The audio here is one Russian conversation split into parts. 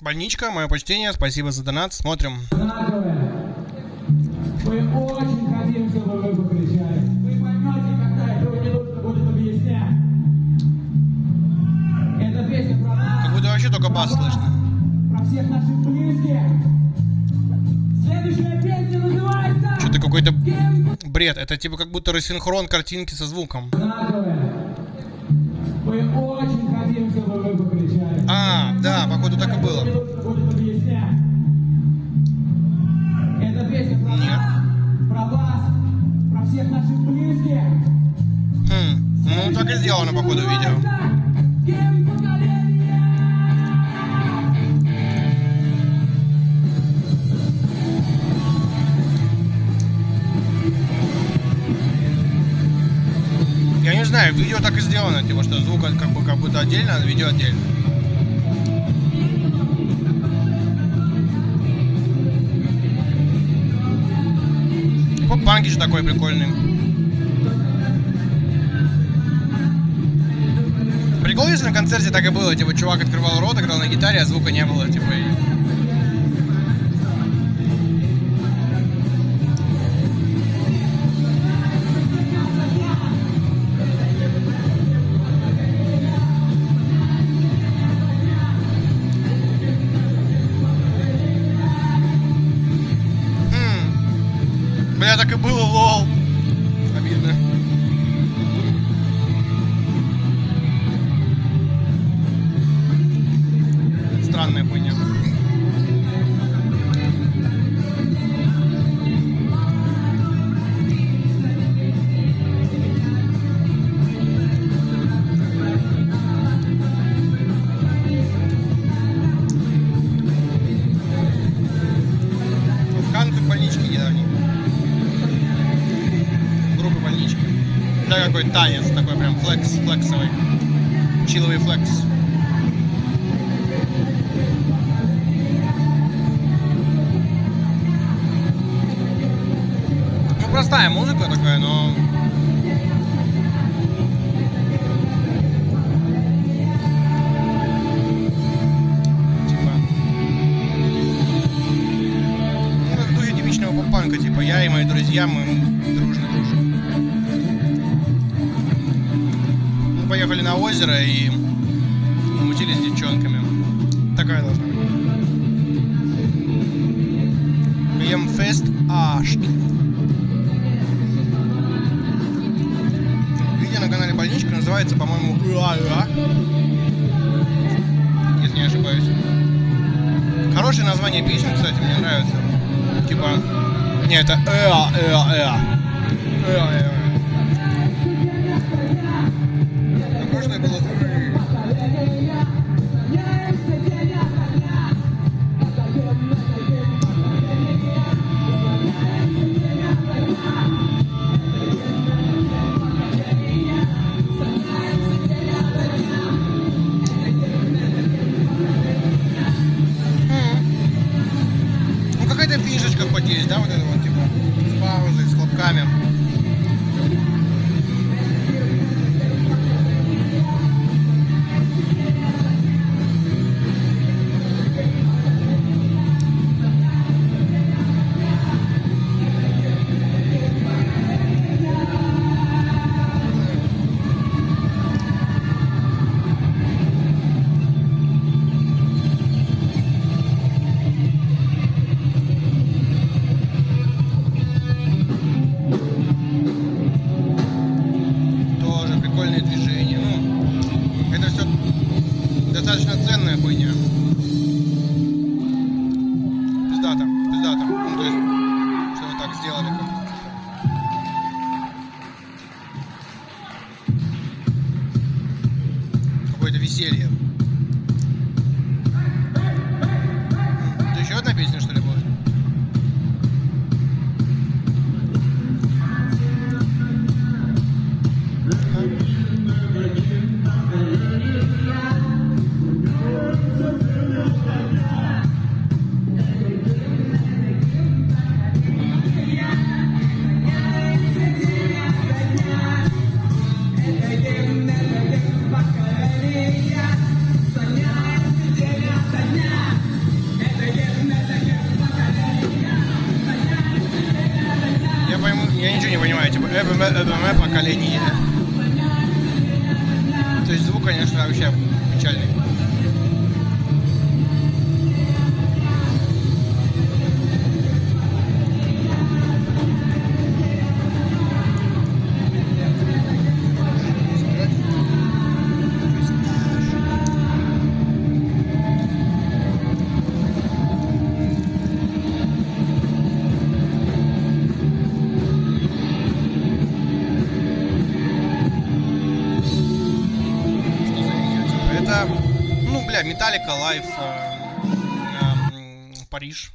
Больничка, мое почтение, спасибо за донат, смотрим. Мы очень хотим, чтобы вы покричали. Вы поймете, когда этого не нужно будет объяснять. Эта песня про нас, Как будто вообще только бас слышно. про всех наших близких. Следующая песня называется... Что-то какой-то бред. Это типа как будто рассинхрон картинки со звуком. Мы очень хотим, чтобы вы покричали. А, да, походу так и было. Эта песня про Нет. нас, про вас, про всех наших близких. Хм, ну так и сделано, походу, видео. Я не знаю, видео так и сделано, типа, что звук как бы как будто отдельно, а видео отдельно. Поп-панки же такой прикольный. Прикол, если на концерте так и было, типа, чувак открывал рот, играл на гитаре, а звука не было, типа, и... Бля, так и было, лол. Обидно. Странная хуйня. Да, какой танец, такой прям флекс, флексовый. Чиловый флекс. Ну, простая музыка такая, но... Типа... Ну, в духе типичного поп-панка, типа я и мои друзья, мы дружно дружим. Мы поехали на озеро и мутили с девчонками. Такая должна быть. Пьем фест Ашт. Видео на канале Больничка называется, по-моему, ИА. Если не ошибаюсь. Хорошее название песни, кстати, мне нравится. Типа, не, это эа, эа, Какое-то веселье. родное поколение. То есть звук, конечно, вообще печальный. Бля, Металлика Лайф Париж.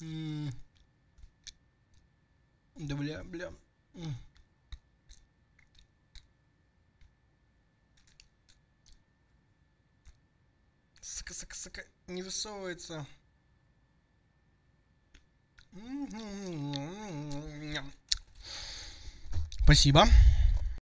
М. Да бля, бля. М. Сука, сука, сука, не высовывается. Спасибо.